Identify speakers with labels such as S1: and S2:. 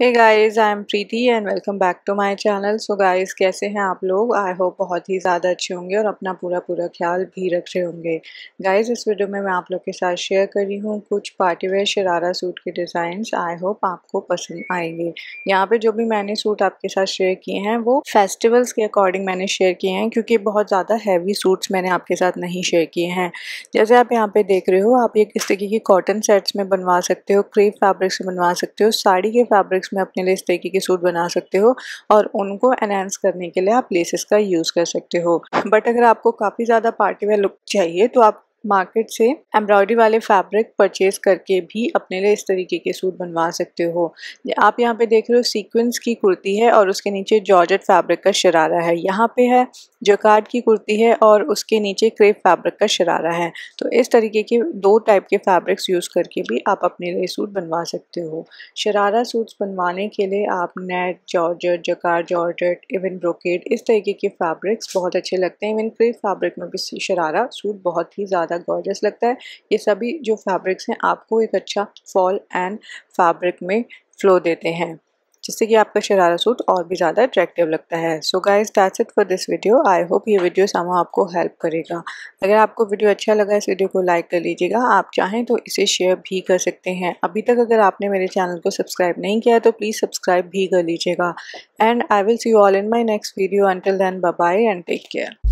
S1: Hey guys I am Preeti and welcome back to my channel so guys कैसे हैं आप लोग? I hope बहुत ही ज़्यादा अच्छे होंगे और अपना पूरा पूरा ख्याल भी रख रहे होंगे। गाइस इस वीडियो में मैं आप लोग के साथ शेयर कर रही हूँ कुछ पार्टी वेयर शरारा सूट के डिज़ाइंस आई होप आपको पसंद आएँगे। यहाँ पे जो भी मैंने सूट आपके साथ शेयर किए हैं, वो फेस्टिवल्स के अकॉर्डिंग मैंने शेयर किए हैं क्योंकि बहुत ज़्यादा हैवी सूट्स मैंने आपके साथ नहीं शेयर किए हैं। जैसे आप यहाँ पे देख रहे हो, आप ये किस तरीके की कॉटन सेट्स में बनवा सकते हो क्रेप फैब्रिक से बनवा सकते हो, साड़ी के फैब्रिक फैब्रिक्स में अपने लिए इस तरीके के सूट बना सकते हो और उनको एनहेंस करने के लिए आप लेसेस का यूज़ कर सकते हो। बट अगर आपको काफ़ी ज़्यादा पार्टी वेयर लुक चाहिए तो आप मार्केट से एम्ब्रॉयडरी वाले फैब्रिक परचेज करके भी अपने लिए इस तरीके के सूट बनवा सकते हो। आप यहाँ पे देख रहे हो सीक्वेंस की कुर्ती है और उसके नीचे जॉर्जेट फैब्रिक का शरारा है। यहाँ पे है जकार्ड की कुर्ती है और उसके नीचे क्रेप फैब्रिक का शरारा है। तो इस तरीके के दो टाइप के फैब्रिक्स यूज़ करके भी आप अपने लिए सूट बनवा सकते हो। शरारा सूट्स बनवाने के लिए आप net georgette jacquard georgette even brocade इस तरीके के फैब्रिक्स बहुत अच्छे लगते हैं। इवन क्रेप फैब्रिक में भी शरारा सूट बहुत ही ज़्यादा गॉर्जस लगता है। ये सभी जो फैब्रिक्स हैं, आपको एक अच्छा फॉल एंड फैब्रिक में फ्लो देते हैं। जिससे कि आपका शरारा सूट और भी ज़्यादा अट्रैक्टिव लगता है। So guys that's it for this video I hope ये वीडियो सामा आपको हेल्प करेगा। अगर आपको वीडियो अच्छा लगा इस वीडियो को लाइक कर लीजिएगा। आप चाहें तो इसे शेयर भी कर सकते हैं। अभी तक अगर आपने मेरे चैनल को सब्सक्राइब नहीं किया तो प्लीज़ सब्सक्राइब भी कर लीजिएगा। And I will see you all in my next video until then bye and take care